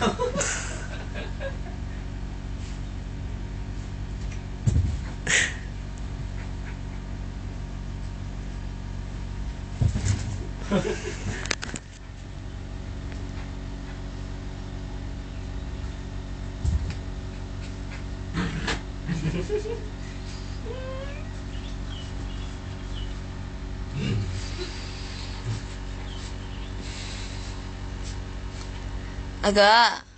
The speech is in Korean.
Mm-hmm. 阿哥。